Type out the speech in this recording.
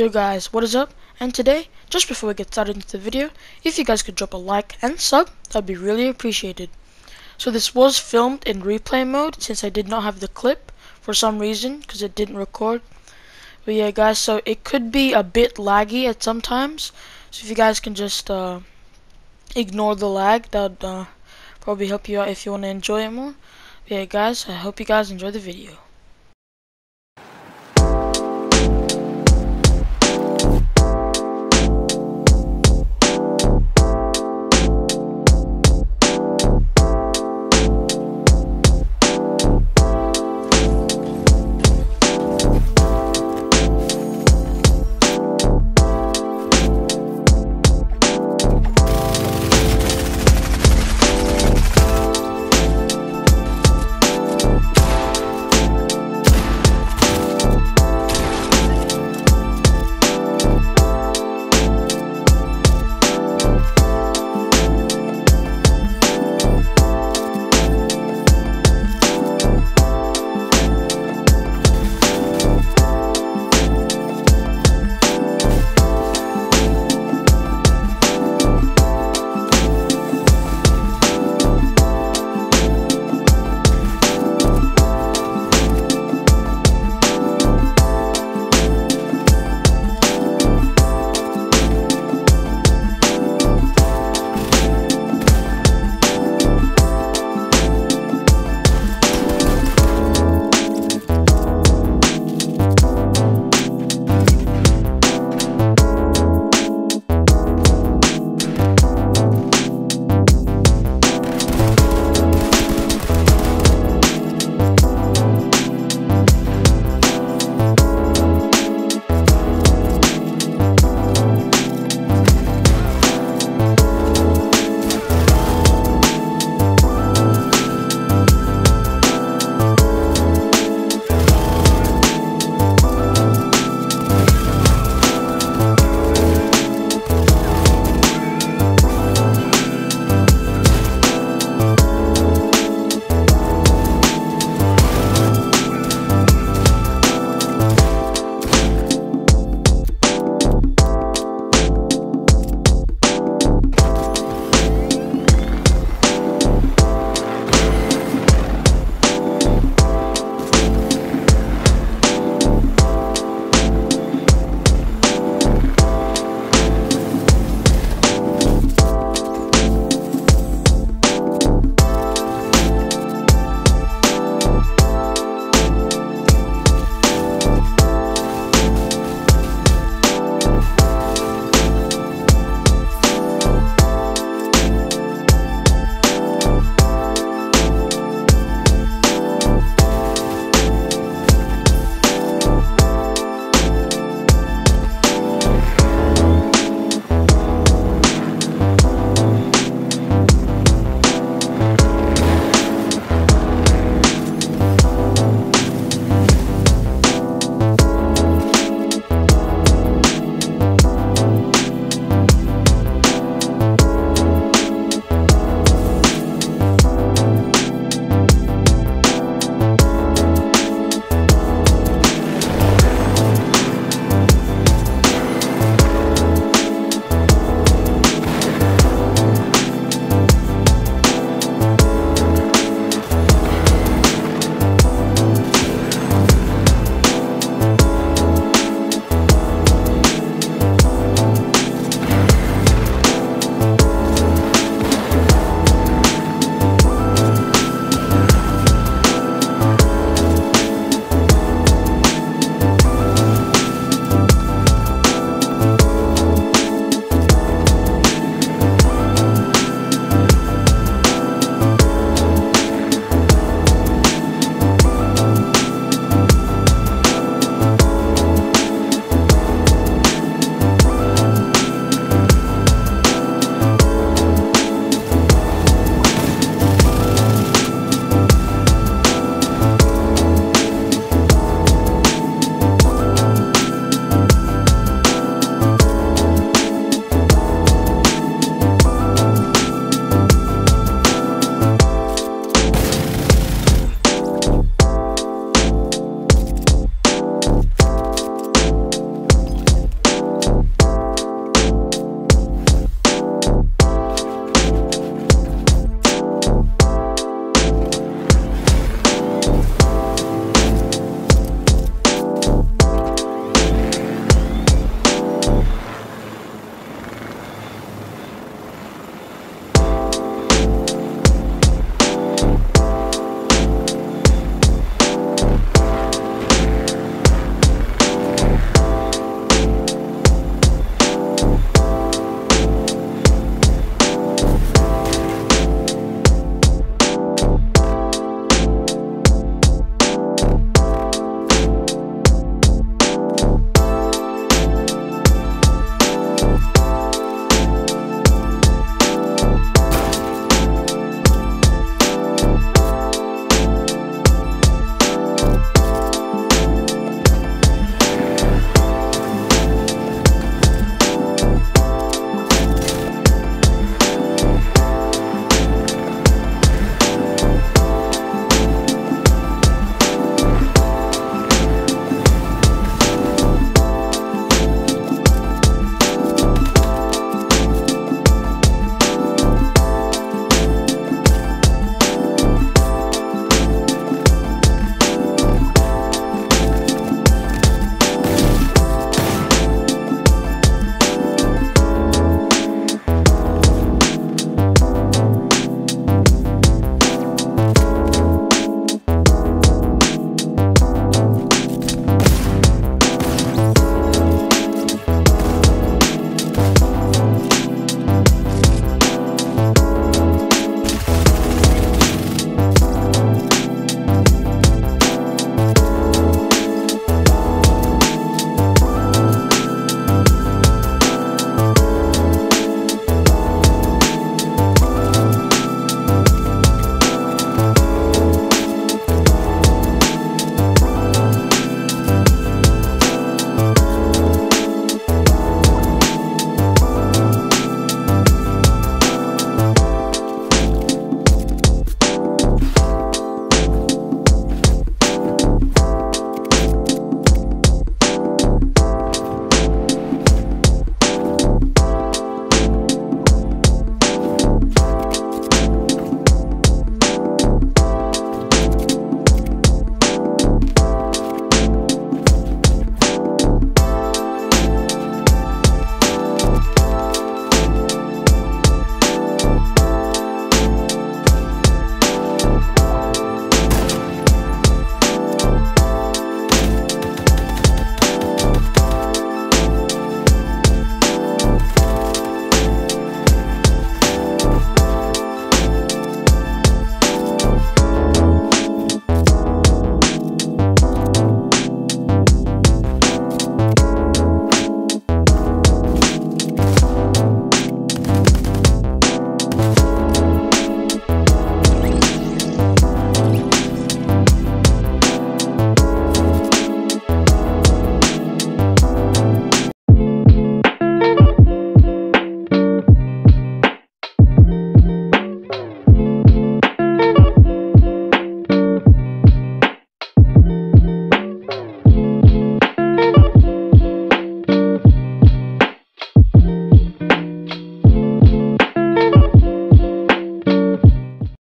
Yo guys, what is up? And today, just before we get started into the video, if you guys could drop a like and sub, that'd be really appreciated. So this was filmed in replay mode since I did not have the clip for some reason because it didn't record. But yeah guys, so it could be a bit laggy at some times. So if you guys can just uh, ignore the lag, that would uh, probably help you out if you want to enjoy it more. But yeah guys, I hope you guys enjoy the video.